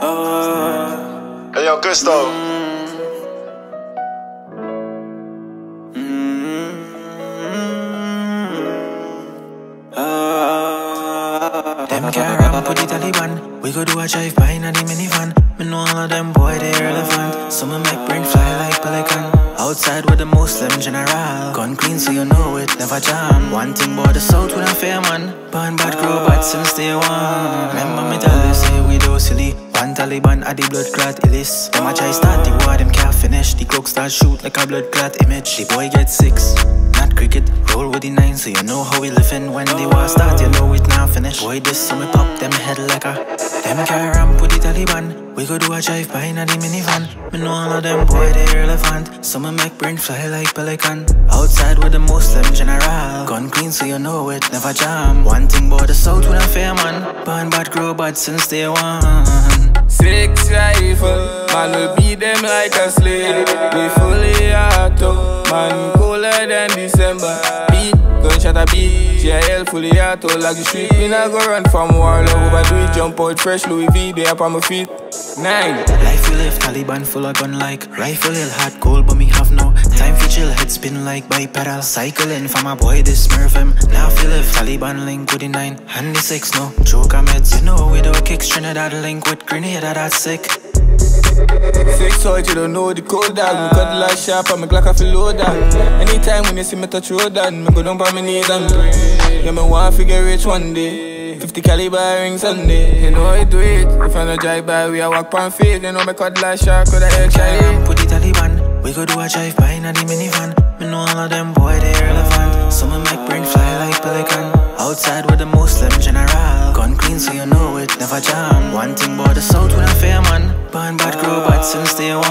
Oh. Hey yo, Gusto. Mm. Mm. Uh. Them can't rap with the Taliban. We go do a drive by in the minivan. Me know all of them boy they relevant. Some of make brain fly like pelican. Outside with the Muslim general. Gun clean so you know it never jam. One thing about the south with a fair man. Born bad grow bad since day one. Remember me tell you say we do silly. One Taliban at the blood clot illis. Them a try start the war them can't finish. The clock start shoot like a blood clot image. The boy get six. Not cricket, roll with the nine, so you know how we living. When the war start, you know it now finish. Boy, this so me pop them head like a them can ramp with the Taliban. We go do a drive by in the minivan. Me know all of them boy they relevant. Some me make brain fly like pelican. Outside with the Muslim general. Gun clean so you know it never jam. One thing about the south with a fair man. Born bad grow bad since day one. Six rifle, man will beat them like a slave. We fully auto, man cooler than December. Gunshot a beat, GIL fully auto. Like the street, we not go run from war. Love overdo it, jump out fresh, Louis V, they up on my feet. Nine. Life we live, Taliban full of gun like Rifle ill hot cold, but me have no time for chill. Head spin like bipedal. Cycling for my boy, this smurf him. Now feel live, Taliban link with the nine and the six. No joke, I'm You know we do kicks Trinidad link with Grenada, that's sick. Six soldier, you don't know the code dog. Me cut last sharp and me Glock off the load dog. Anytime when you see me touch road dog, me go down by my knees and pray. Yeah, me want to figure rich one day. 50 caliber ring Sunday. You know I do it. If I no drive by, we a walk on feet. You know me cut last sharp with a Ramp with the Taliban. We go do a drive by in the minivan. Me know all of them boy they relevant. Some me make brain fly like pelican. Outside with the Muslim general. Gun clean so you know solid, never jam One thing about the south when I fair man. Burn bad, grow bad since day one.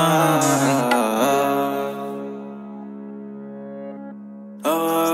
Oh.